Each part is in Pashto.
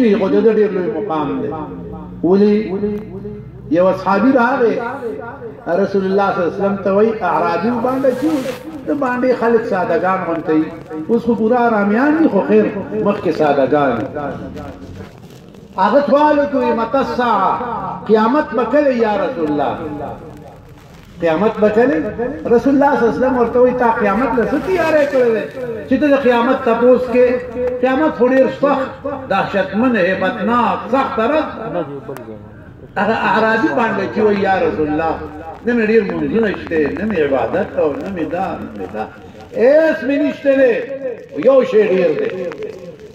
دی خو د ډیر لوی مقام دی ولی یو اصحابي راغی رسول الله صلی الله علیه وسلم ته وی اعرابي باندې چې د باندې خلک سادهګان غونته دي اوس خو پورا رامیان دي خو خیر مخکې سادهګان هغه سوال کوي متسع قیامت بکله یا رسول الله قیامت به کله رسول الله صلی الله علیه وسلم ورته وی تا قیامت له څه تیارې کړې ده چې ته د قیامت تپوس کې قیامت خو ډیر سخت دهشتمن هیبتناک سخت راز هغه اعرابي باندې چې وی یا رسول الله نه مې ډیر منځونه شته نه مې عبادت او نه مې دا نه مې دا ایس مې نشته یو شی ډیر دی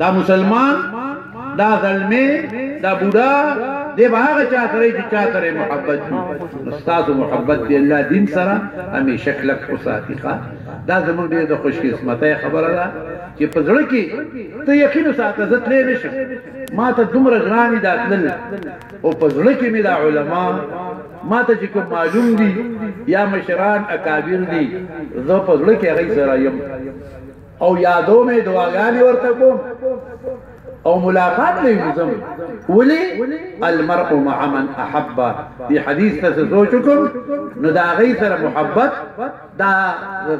دا مسلمان دا زلمی دا بوډا دی به هغه چا سره چې چا سره محبت وي استاد محبت دی الله دین سره همیشه کلک وساتي دا زموږ ډېر د خوش قسمتۍ خبره ده چې په زړه کې ته یقین وساته زه تللی نه شم ما ته دومره ګرانې دا تلل او په زړه کې مې دا علما ما ته چې کوم معلوم دي یا مشران اکابر دي زه په زړه کې هغوی سره یم او یادو مې دعاګانې ورته کوم او ملاقات لې مزم ولي المرء مع من احب دي حدیث ته سوچ کوم نو دا غي سره محبت دا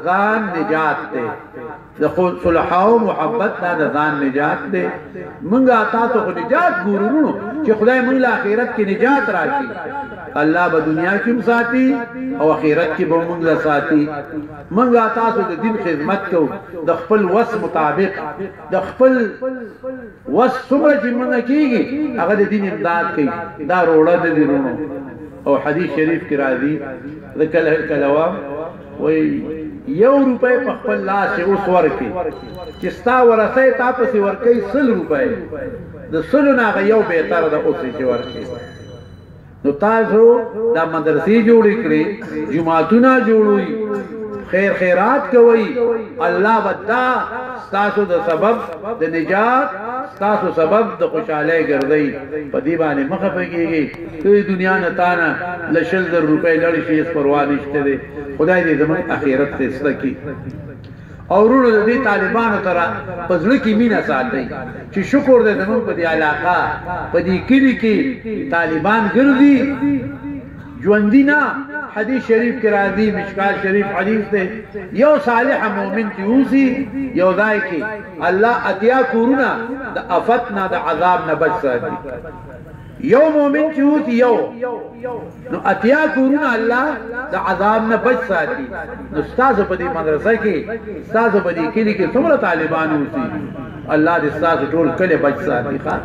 ځان نجات دی د صلحاو محبت دا د ځان نجات دی مونږه تاسو خو نجات ګورونو چې خدای مونږ له آخرت کې نجات راکړي الله به دنیا کې هم ساتي او آخرت کې به مونږ له ساتي مونږ تاسو د دین خدمت کوو د خپل وس مطابق د خپل وس څومره چې مونږ کیږي هغه د دین امداد کوي دا روړه نه دی رونو او حدیث شریف کې راځي د کله کلوا وای یو روپے په خپل لاس اوس ورکي چې ستا ورثه تا پسې ورکي 100 روپے د 100 نه یو به تر د اوسې چې ورکي نو تاسو دا مدرسې جوړې کړې جمعهتونه جوړوي خیر خیرات کوي الله ودا تاسو د سبب د نجات تاسو سبب د خوشاله ګرځي په دې باندې مخه پکېږي ته دنیا نه تانا لشل در روپې لړ شي اس پروا نشته خدای دې زموږ اخرت ته سکی او وروڼو د دې طالبانو سره په زړه کې مینه ساتئ چې شکر دی زموږ په دې علاقه په دې کلي کې طالبان ګرځي ژوندي نه حدیث شریف کې راځي مشکال شریف حدیث دی یو صالح مؤمن چې اوسي یو ځای کې الله اتیا کورونه د افت نه د عذاب نه بچ ساتي یو مؤمن چې اوسي یو نو اتیا کورونه الله د عذاب نه بچ ساتي نو تاسو په دې مدرسه کې تاسو په دې کلی کې څومره طالبان اوسي الله دې تاسو ټول کله بچ ساتي ښا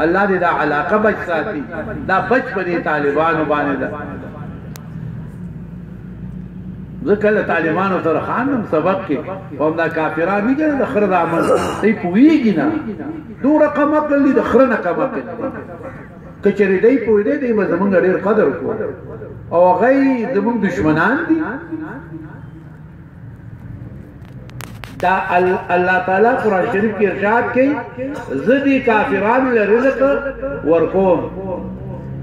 الله دې دا علاقه بچ ساتي دا بچ په دې طالبانو باندې ده ځکه له طالبانو سره خانم سبق کې او دا کافرانو نه د خرد عمل ای پویږي نه دوره کم عقل دي د خره نه کم عقل دي که چېرې دی پوه دی دی به زمونږ ډېر قدر کو او هغه زمونږ دشمنان دي دا الله تعالی قران شریف کې ارشاد کوي زدي کافرانو له رزق ورکوم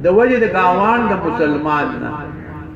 د وجه د گاوان د مسلمان نه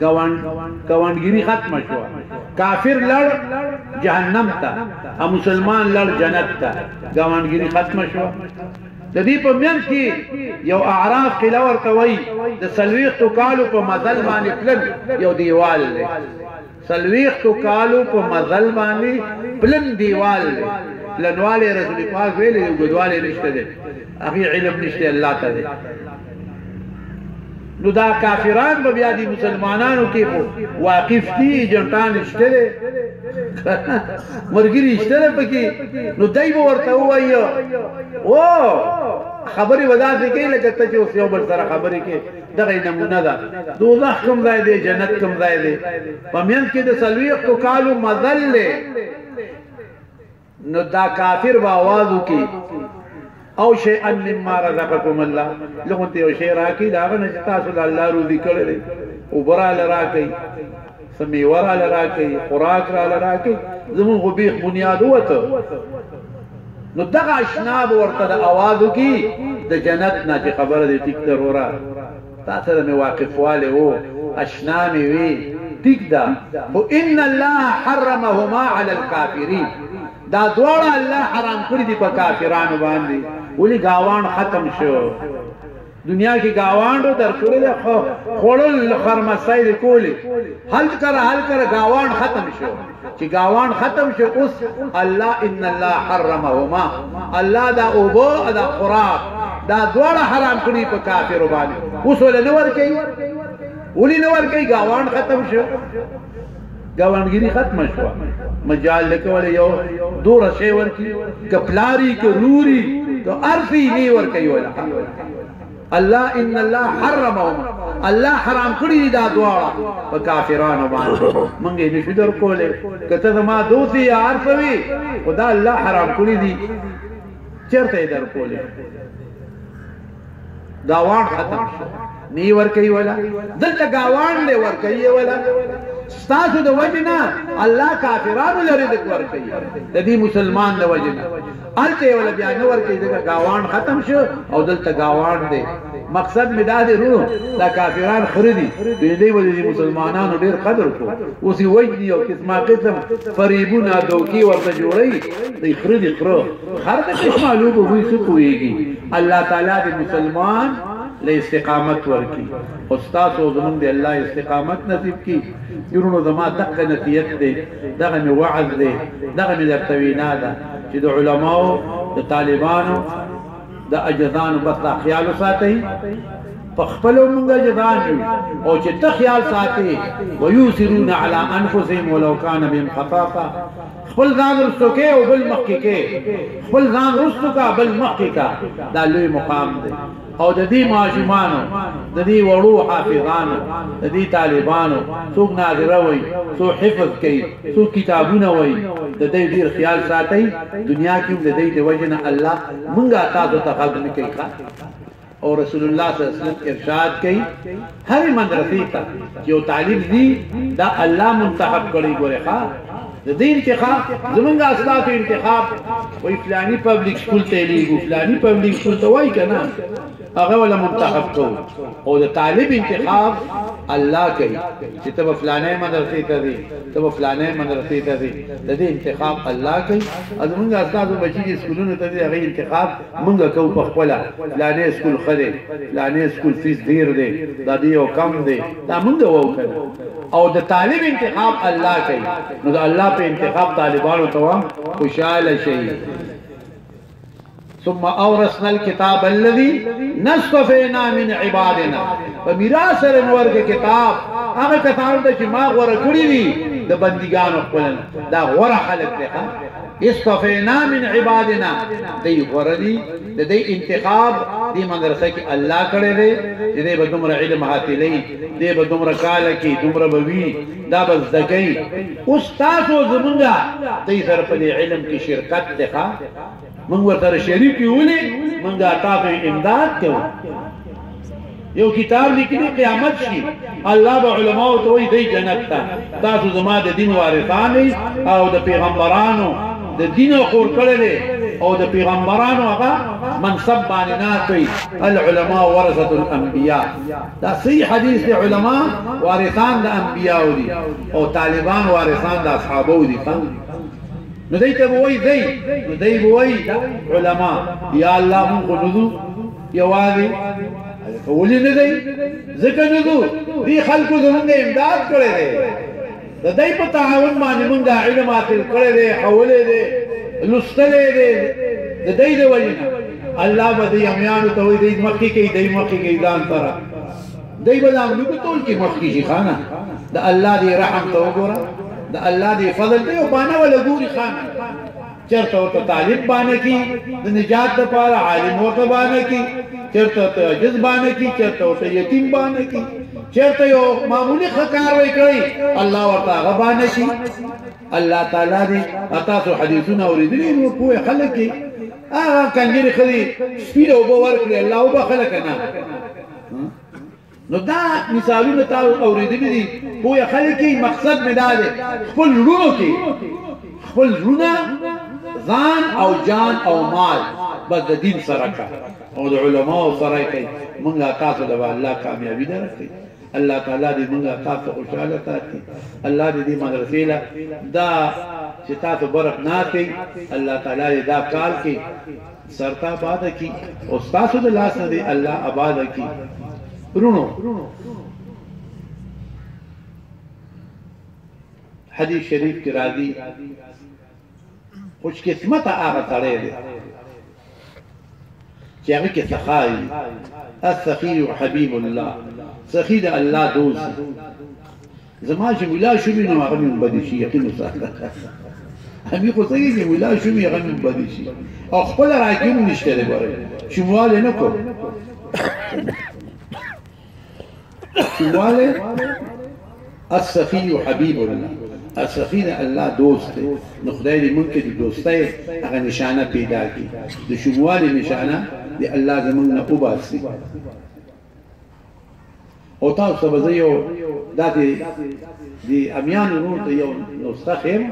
ګوند ګوندګيري ختم شو کافر لړ جهنم ته او مسلمان لړ جنت ته ګوندګيري ختم شو د دې په منځ کې یو اعراف قله ورته وای د سلويختو کالو په مزل باندې پلن یو دیوال دی سلويختو کالو په مزل باندې پلن دیوال دی پلنواله رسول پاک ویلي وګدواله نشته دی اخي علم نشته الله تعالی نو دا کافران به بیا دي مسلمانانو کې خو واقف دي جنټان شته مرګري شته پکې نو دای به ورته وایو او خبري ودا دي کې لکه ته چې اوس یو بل سره خبري کې دغه نمونه ده دوزخ کوم ځای دی جنت کوم ځای دی پمینس کې د سلويخ کو کالو مزل نو دا کافر به आवाज وکي او شیئا مما رزقکم الله لغون ته یو شی راکی دا غنه چې تاسو له الله روزي کړی دی او برا لرا کوي سمي ورا لرا کوي خوراک را لرا کوي زمون خو بیخ بنیاد وته نو دغه اشناب ورته د اوازو کی د جنت نه چې خبره دې ټیک تر ورا تا سره مې واقفوالی وو، اشنا مې وې، ټیک ده، خو ان الله حرمهما علی الکافرین، دا دواړه الله حرام کړي دي په کافرانو باندې، ولې ګاوانډ ختم شو، دنیا کې ګاوانډو درکړی دی، خوړل خرمستۍ دې کولې، هلکره هلکره ګاوانډ ختم شو. چې گاوان ختم شو اوس الله ان الله حرمهما الله دا اوبو دا خوراک دا دواړه حرام کړی په کافر باندې اوس ول نه ور کوي ولي نه ور کوي گاوان ختم شو گاوانګيري ختم شو مجال لکه ول یو دور شی ور کی کپلاری کروري تو ارفي نه ور کوي ولا الله ان الله حرمهم الله حرام کړی دی دا دواړه په کافرانو باندې مونږ یې نشو در کولې کته زما دوسی یا عرفوي خدا الله حرام کړی دی چرته یې در کولې دا واړ ختم شو نی ور کوي ولا دلته گاوان له ور کوي ولا ستاسو د وجنا الله کافرانو لري د ور کوي د دې مسلمان د وجنا الته ولا بیا نه ورکې دغه گاوان ختم شو او دلته گاوان دی مقصد می دا دی رونو دا کافران خریدي دې وجه مسلمانانو ډیر قدر کو اوسې وجنی او قسمه قسم فریبونه دوکي ورته جوړي دې خریدي خرو هر د قسمه لوبو وې څه کويږي الله تعالی دې مسلمان له استقامت ورکی استاد او زمون دې الله استقامت نصیب کی ورونو زما دقه نصیحت دی دغه می وعظ دی دغه می درته وینا ده چې د علماو د طالبانو د اجزانو بس دا خیال وساتئ په خپل موږ جزان یو او چې ته خیال ساتي ويوسرون على انفسهم ولو كان بهم خطاطا خپل ځان رستو کې او بل مخ کې خپل ځان رستو کا بل مخ کې کا دا لوی مقام دی او د دې ماشومانو د دې وړو حافظانو د دې طالبانو څوک ناظره وای څوک حفظ کوي څوک کتابونه وای د دې ډیر خیال ساتي دنیا کې د دې د وجنه الله مونږه تاسو ته خدمت کوي او رسول الله صلی الله علیه وسلم ارشاد کوي هر مدرسې ته چې یو طالب زی دا الله منتخب کړی ګوره ښا د دې انتخاب زمونږ اسلاف انتخاب وای فلانی پبلک سکول ته لیږو فلانی پبلک سکول ته وای کنه هغه ولا منتخب کو او د طالب انتخاب الله کوي چې ته په فلانه مدرسې ته ځې ته په فلانه مدرسې ته ځې د دې انتخاب الله کوي ازمنګ استاد بچی سکولونو ته ځي هغه انتخاب مونږ کوو په خپله فلانی سکول ښه دی فلانی سکول فیس ډیر دی دا دی او کم دی دا مونږ وو کنه او د طالب انتخاب الله کوي نو د الله په انتخاب طالبانو ته هم خوشاله شي ثم اورثنا الكتاب الذي نصفنا من عبادنا په میراث سره مورګه کتاب هغه کسان ته چې ما غوړه کړی دي د بندګانو خپل دا غوړه خلک دي اصطفینا من عبادنا دی غردی د دې انتخاب دی مدرسه کې الله کړی دی چې دې به دومره علم حاصلې دې به دومره کال کې دومره بوي دا بس دګي اوس تاسو زمونږه دې سر په علم کې شرکت ده مونږ ورته شریک یو نه مونږه تاسو امداد کوو یو کتاب لیکلی قیامت شي الله به علما او توي دی جنت ته تاسو زما د دین وارثان او د پیغمبرانو د دین خور کړل او د پیغمبرانو هغه منصب باندې نه کوي العلماء ورثه الانبیاء دا صحیح حدیث دی علما وارثان د انبیاء دي او طالبان وارثان د اصحابو دي نو دای ته وای دی نو دای وای علما یا الله مونږ نذو یوازې هلکه ولې نه دی ځکه نه ځو دې خلکو زمونږ امداد کړی دی د دې په تعاون باندې مونږ دا علم حاصل کړی دی خولې دی لستلې دی د دې د وجنه الله به دې امیانو ته وي دې مخکې کې دې مخکې کې ځان ترا دې به دا موږ ټول کې مخکې شي خانه د الله دې رحم ته وګوره د الله دې فضل دې او باندې ولا ګوري خانه چرته ورته تعلیم باندې کی د نجات لپاره عالم ورته باندې کی چرته ورته عجز باندې کی چرته ورته یتیم باندې کی چرته یو معمولی خکار وای کړی الله ورته هغه باندې کی الله تعالی دې تاسو حدیثونه اوریدلی نو کوه خلک هغه کنجری خلی سپیډ او باور کړی الله وبخله کنه نو دا مثالونه تاسو اوریدلې دي پوهه خلک مقصد مې دا دی خپل لونو کې خپل لونه ځان او جان او مال بس د دین سره کا او د علماء سره کوي مونږه تاسو له الله کامیابی درکړي الله تعالی دې مونږه تاسو خوشاله ساتي الله دې دې مدرسې لا دا چې تاسو برخ نه کوي الله تعالی دې دا کار کوي سرتا باد کی او ستاسو د لاس نه دی الله اباد کی رونو حدیث شریف کی راضی خوش قسمت آغا سړی دی چې هغه کې سخای السخی حبیب الله سخی د الله دوست زما چې ملا شومي نو هغه مې هم بدې شي يقين وساته همي خو څنګه چې ملا شومي هغه مې هم بدې شي او خپل رائے کې هم نشته دی ګوره شومواله نه کو شومواله السخي حبيب الله السخي ده الله دوست دی نو خدای دې مونږ کې د دوستۍ هغه نشانه پیدا کړي د شومواله نشانه دی الله زمونږ نه وباسي او تاسو ته به یو داسې د امیان ورور ته یو نسخه ښیم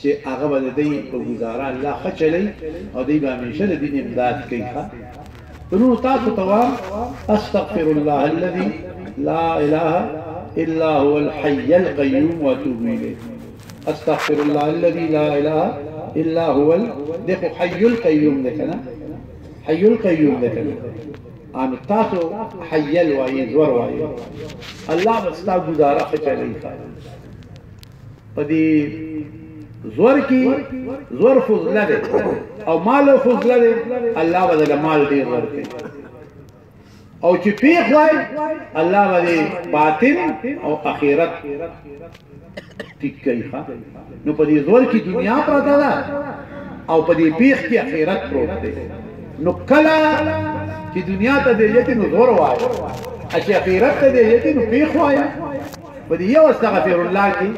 چې هغه به د دوی په ګزاره الله ښه چلی او دوی به همیشه د دین امداد کوي ورونو تاسو ته وایم استغفر الله الذي لا اله الا هو الحي القيوم واتوب الیه استغفر الله الذي لا اله الا هو دغه حي القيوم ده کنه حي القيوم ده کنه ان تاسو حیل وایي زور وایي الله مستا گزاره خچلې ښه پدې زور کې زور فضله ده او مال فضله ده الله بدل مال ډیر ورکړي او چې پیخ وای الله باندې باطن او اخرت ټیک کوي ښا نو په دې زور کې دنیا پرته ده او په دې پیخ کې اخرت پروت دی نو کلا چې دنیا ته دی یتي نو زور وای چې اخرت ته دی یتي نو پیخ وای په دې یو استغفر الله کې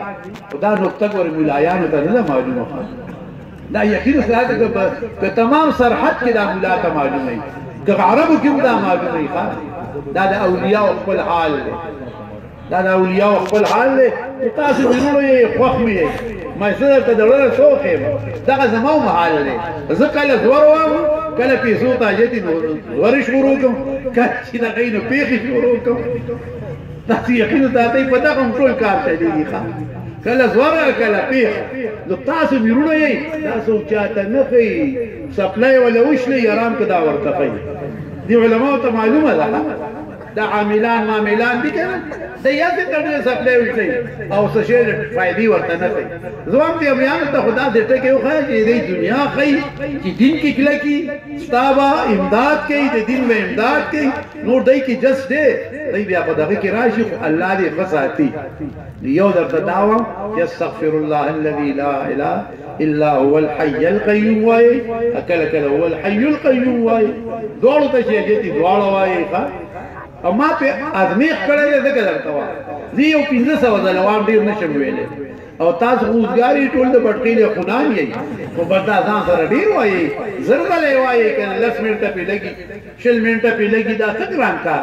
خدا نو تګور مولایانو ته نه معلومه ښا دا یقین سره که تمام سرحد کې دا مولا ته معلومه وي که عربو کې دا معلومه وي ښا دا د اولیاء خپل حال دی دا د اولیاء خپل حال دی چې تاسو جوړو یې خوښ وي ما زه درته د وړه شوق یم دغه زما هم حال دی زه کله زور وام کله پیسو ته جدي ور شروع کوم کله چې دا غینو پیخي شروع کوم تاسو یقین ته ته پتا کوم ټول کار ته دی ښا کله زور کله پیخ نو تاسو میرونه یې تاسو چاته نه کوي سپلای ولا وشلې آرام کدا ورته کوي دی علماء ته معلومه ده د عاملان معاملان دي کنه د یاد کډې سپلای وشي او څه شي فائدې ورته نه کوي زوام ته بیان ته خدا دې ته کې خو چې دې دنیا خي چې دین کې کله کې ستابا امداد کوي د دین مې امداد کوي نور دای کې جس دې دای بیا په دغه کې راشي خو الله دې فساتي یو درته داوام چې استغفر الله الذي لا اله الا هو الحي القيوم وای کله کله هو الحي القيوم وای دوړو ته چې جتی دوړ وای ښا اما په ازمیخ کړه دې څنګه درته وا زی یو 1500 زلوان ډیر نشم ویلې او تاسو روزګاری ټول د بټکی له خنان یې او بدا ځان سره ډیر وای زرزلې وای کنه لس منټه په لګي شل منټه په لګي دا څنګه ران کار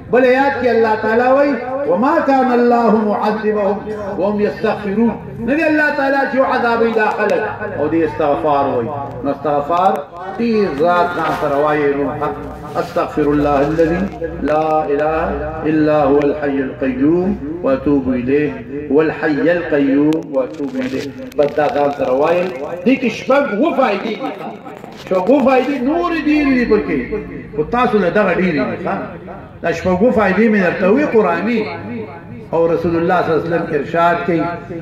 بل یاد کې الله تعالی وای وما كان الله معذبهم وهم يستغفرون ندي الله تعالی چې عذاب دا خلق او دې استغفار وای نو استغفار دې ذات ځان سره وای روح استغفر الله الذي لا اله الا هو الحي القيوم واتوب اليه والحي القيوم واتوب اليه بس دا ځان سره وای دې کې شپږ و فائدې دي شپږو فائدې نور ډېری دي پکې او تاسو له دغه ډېری دي دا شپږو فائدې مې درته وی قرآني او رسول الله صلی الله علیه وسلم ارشاد کوي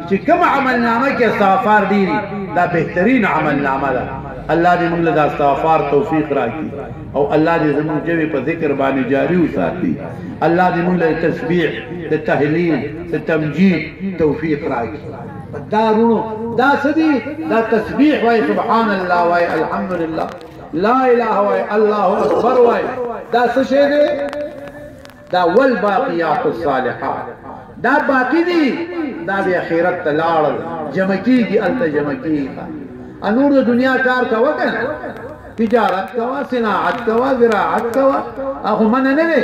چې کوم عمل نامه کې استغفار ډېری دا بهترین عمل نامه ده الله دې موږ له استغفار توفیق راکړي او الله دې زموږ جوی په ذکر باندې جاری وساتي الله دې موږ له تسبیح د تهلیل د تمجید توفیق راکړي دا رونو دا سدي دا تسبيح وای سبحان الله وای الحمد لله لا اله وای الله اکبر وای دا څه شی دی دا ول باقیات الصالحات دا باقی دي دا د اخرت ته لاړ جمع کیږي الته جمع کیږي انور د دنیا کار کا وکړه تجارت کوا صناعت کوا زراعت کوا هغه من نه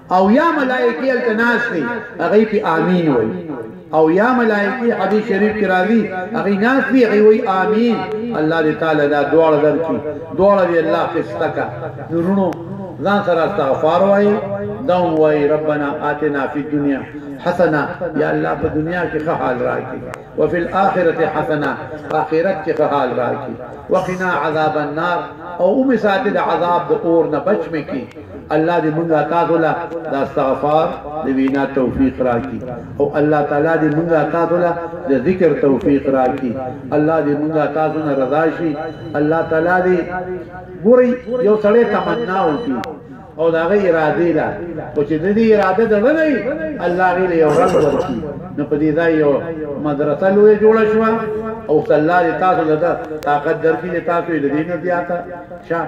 او یا ملائکی هلته ناست دی هغه په امین وای او یا ملائکی حدیث شریف کې راځي هغه ناست دی هغه وای امین الله دې تعالی دا دواړه درکې دواړه دې الله خستکا نورونو ځان سره استغفار وای دا وای ربنا آتنا فی الدنیا حسنه یا الله په دنیا کې ښه حال راکې او په آخرت حسنه آخرت کې ښه حال راکې وقنا عذاب النار او ام ساتد عذاب د اور نه بچ مې کې الله دې مونږه تاسو له د استغفار د وینا توفیق راکړي او الله تعالی دې مونږه تاسو له د ذکر توفیق راکړي الله دې مونږه تاسو نه رضا شي الله تعالی دې ګوري یو سړی تمنا وکړي او دا غي اراده لا او چې د دې اراده د نه الله غي له یو رب ورکی نو په دې ځای یو مدرسه لوی جوړ شو او صلی الله تعالی طاقت درکې تاسو دې نه زیاته شاه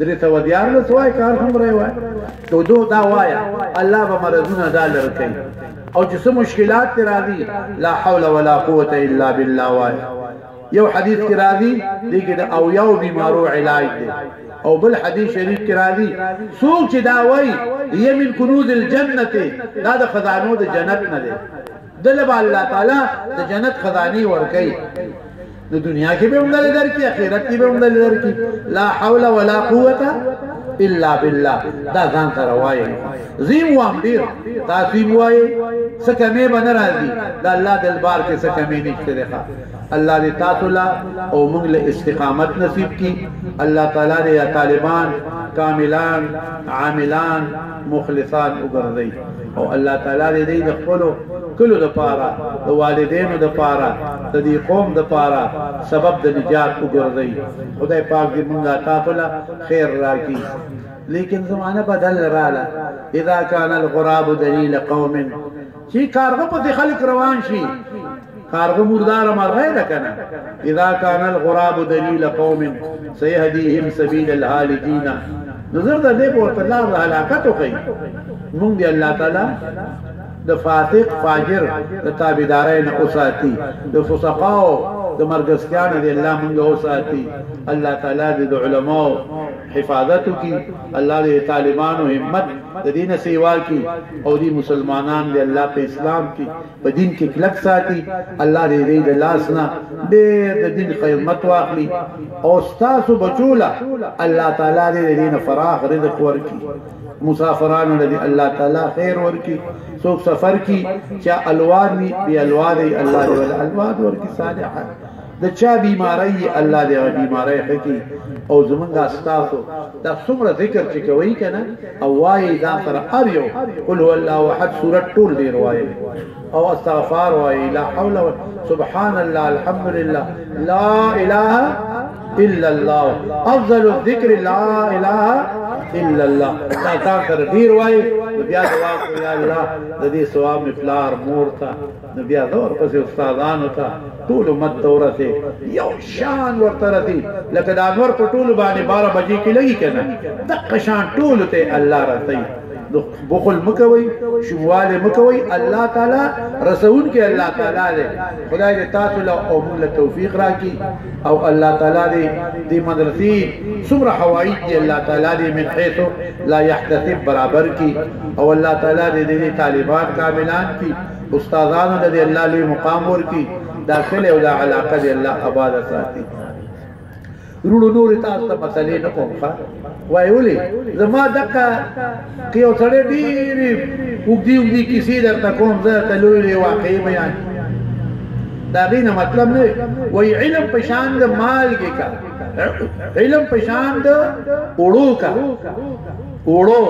درې سوه دیارلس وای که هر څومره وای نو دو دا وایه الله به مرضونه دا لر کوي او چې څه مشکلات ته راځي لا حول ولا قوت الا بالله وای یو حدیث کې راځي دغه د او یو بیمارو علاج دی او بل حدیث شریف کې راځي څوک چې دا وای یمن کنوز الجنه دا د خزانو د جنت نه دی دله به الله تعالی د جنت خزاني ورکي د دنیا کې به موږ درکې اخرت کې به موږ درکې لا حول ولا قوت الا بالله دا ځان سره وایي زیم وام ډیر تاسو وایي څه کمې به نه راځي د الله د البار کې څه کمې نشته ده الله دې تاسو لا او موږ له استقامت نصیب کړي الله تعالی دې طالبان کاملان عاملان مخلصان وګرځی او الله تعالی دی دی د خپلو کلو د پاره د والدینو د پاره د دی قوم د پاره سبب د نجات وګرځی خدای پاک دی مونږه تاسو له خیر راکی لیکن زمانه بدل رااله اذا کان الغراب دلیل قوم چی کارغه پسی خلک روان شی کارغه مردار مرغه ده کنه اذا کان الغراب دلیل قوم سیهدیهم سبیل الهالکین نظر ده دی پورته لار ده هلاکت خی مونږ دی الله تعالی د فاسق فاجر د تابعدارای نه اوساتی د فسقاو د مرګسکیان دی الله مونږ اوساتی الله تعالی د علماو حفاظت وکړي الله دی دطالبانو همت د دی نه سیوا کړي او دی مسلمانان دی الله په اسلام کی په دین کی کلک ساتی الله دی دی د لاس نه ډیر د دین خیرمت واخلی او ستاسو بچو له الله تعالی دی د دین فراخ رزق ورکی مسافرانو له دی الله تعالی خیر ورکی څوک سفر کی چا الواد نی بی الواد الله دی ول الواد ورکی صالحه د چا بیماری یی الله دی هغه بیماری ښه کی او زمونږه ستاسو دا څومره ذکر چی کوی کنه او وایی ځان سره هر یو قل هو الله احد سورت ټول ډیر وایی او استغفار وایی لا حول ولا سبحان الله الحمد لله لا اله الا الله افضل الذکر لا اله الا الله دا ځان سره ډیر وایی بیا دعا کوی یا الله د دې ثواب می پلار مور ته نو بیا زه ورپسې استادانو ته ټول امت ته ورسې یو شان ورته رسي لکه د انور په ټولو باندې 12 بجې کې لګي کنه دغه شان ټولو ته الله رسي نو بخل مکوي شمواله مکوي الله تعالی رسون کې الله تعالی دی خدای دې تاسو له او موږ له توفیق راکړي او الله تعالی دې دې مدرسې څومره حوايج دي الله تعالی دې من حيث لا يحتسب برابر کی او الله تعالی دې دې طالبان کاملان کی استادانو له دې الله لوی مقام ورکی دا کلی او دا علاقه دې الله آباد ساتي روړو نور تاسو ته مسلې نه کوم ښا وای ولې زما دغه کې یو سړی ډېر وګدي وګدي کیسې درته کوم زه ته لوی لوی واقعي بیان دا غینه مطلب نه وای علم پشان د مالګه کا علم پشان د اوړو کا اوړو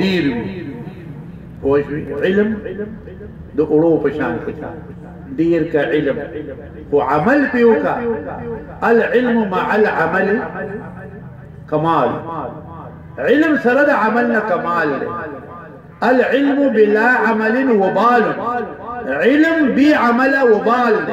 ډیر وی پوه شوي علم د اوړو په شان دی ډیر کا علم خو عمل پې وکړه العلم مع العمل کمال علم سره د عمل نه کمال دی العلم بلا عمل وبال علم بی عمل وبال دی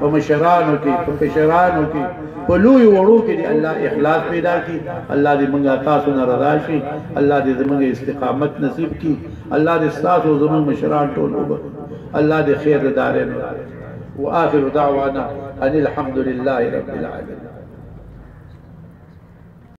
په مشرانو کې په کشرانو کې په لوی وړو کې دی الله اخلاص پیدا کی الله دې موږ تاسو نه رضا شي الله دې زموږ استقامت نصیب کی الله دې تاسو زموږ مشران ټول وبخ الله دې خیر دارین واخر دعوانا ان الحمد لله رب العالمين